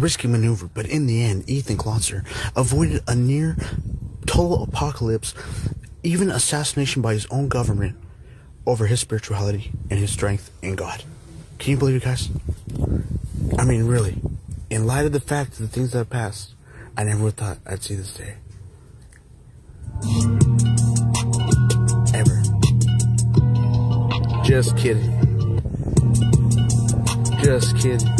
risky maneuver, but in the end, Ethan Klotzer avoided a near total apocalypse, even assassination by his own government over his spirituality and his strength in God. Can you believe it, guys? I mean, really, in light of the fact of the things that have passed, I never thought I'd see this day. Ever. Just kidding. Just kidding.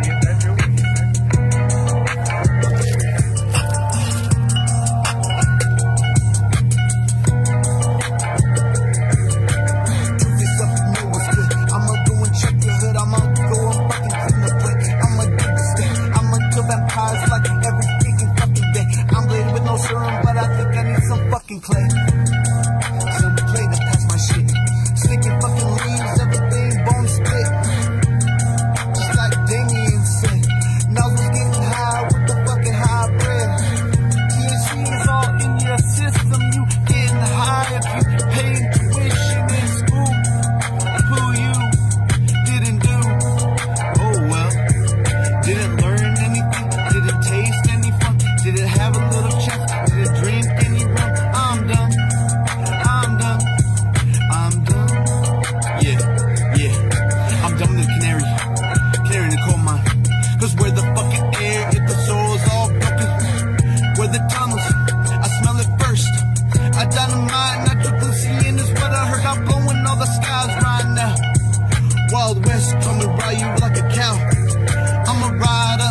West, come and ride you like a cow. I'm a rider.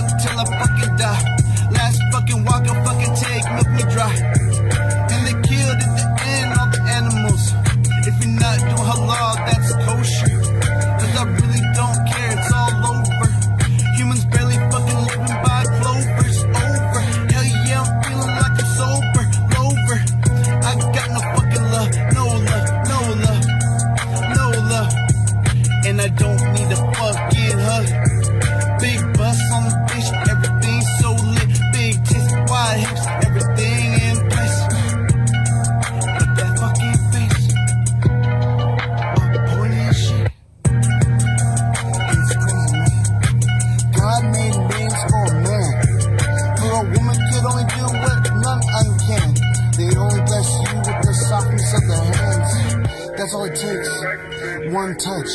Women can only do what none other can. They only bless you with the softness of their hands. That's all it takes. One touch.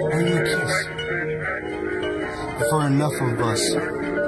one kiss. For enough of us.